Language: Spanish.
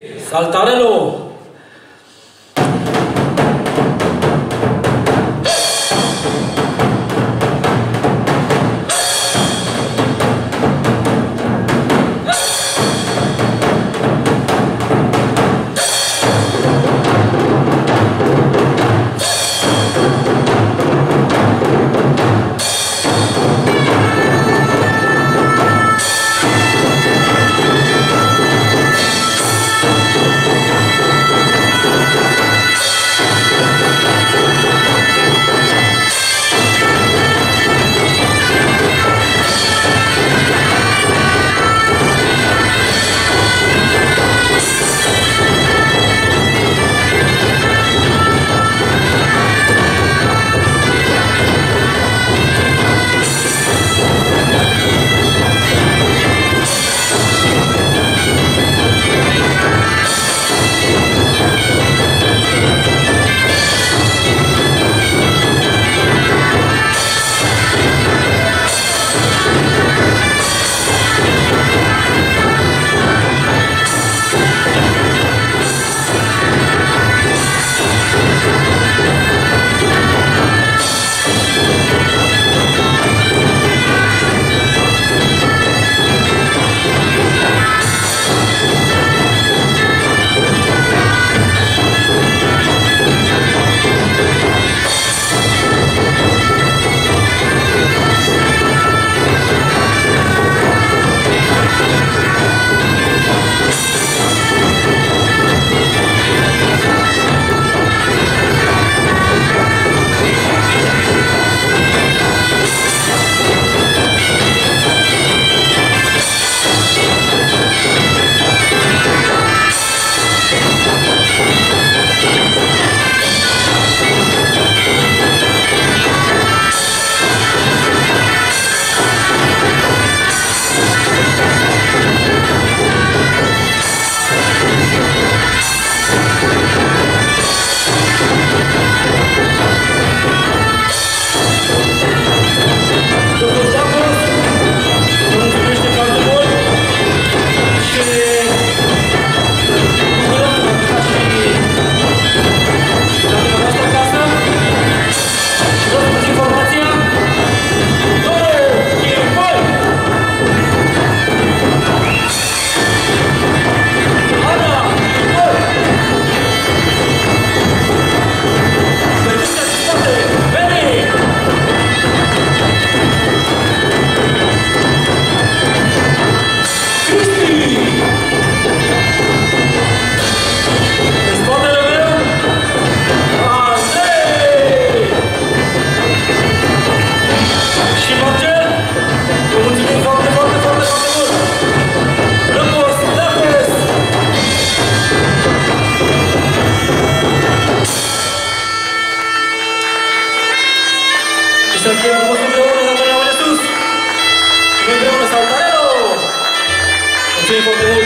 Saltarelo Sí, porque...